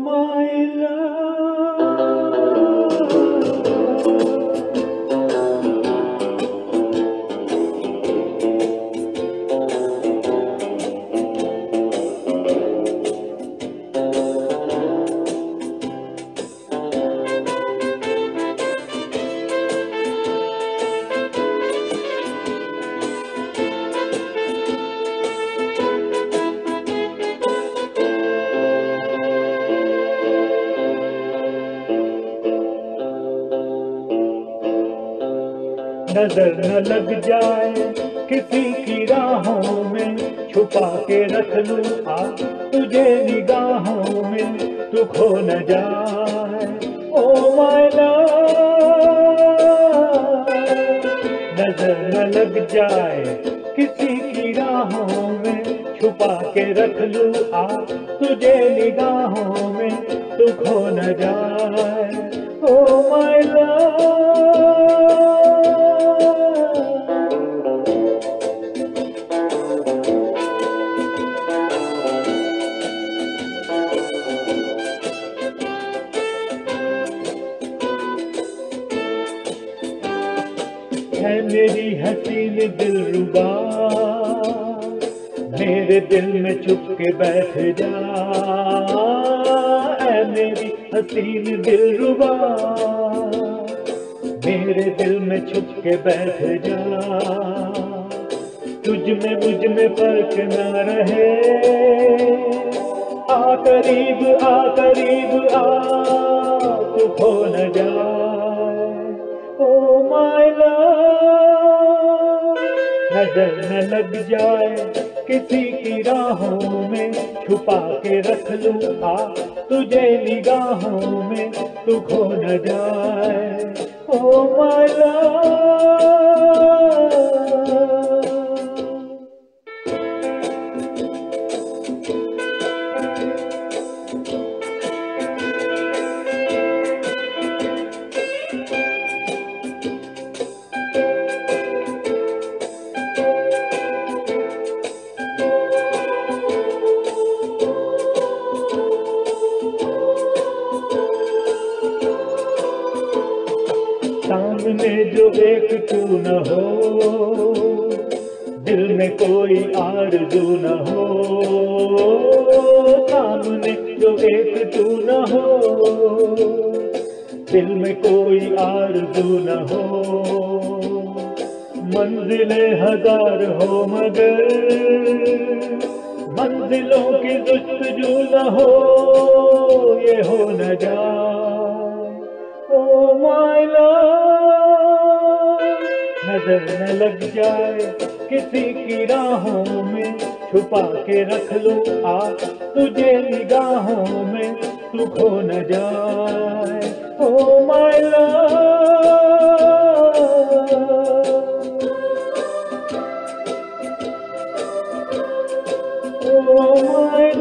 my love. नज़र न लग जाए, किसी की राहों में छुपा के रख लूँ। आ, तुझे निगाहों में तू खो न जाए। ओ माय नज़र न लग जाए, किसी की राहों में छुपा के रख लूँ। आ, तुझे निगाहों में तू खो न जाए। ओ माय है मेरी हसीन दिल रुबा मेरे दिल में छुप के बैठ जा। मेरी हसीन दिल रुबा मेरे दिल में छुप के बैठ जा। तुझ में मुझमें फ़र्क न रहे। आ करीब आ करीब आ, तू खो न जाए नज़र न लग जाए, किसी की राहों में छुपा के रख लूँ। आ तुझे निगाहों में तू खो न जाए। ओ माय सामने जो एक तू न हो, दिल में कोई आर आरज़ू न हो, सामने जो एक तू न हो, दिल में कोई आर आरज़ू न हो। मंजिलें हज़ार हो मगर मंजिलों की जुस्तजू न हो, ये हो न जाए नज़र न लग जाए। किसी की राहों में छुपा के रख लो आ तुझे निगाहों में तू खो न जाए। Oh my love. Oh my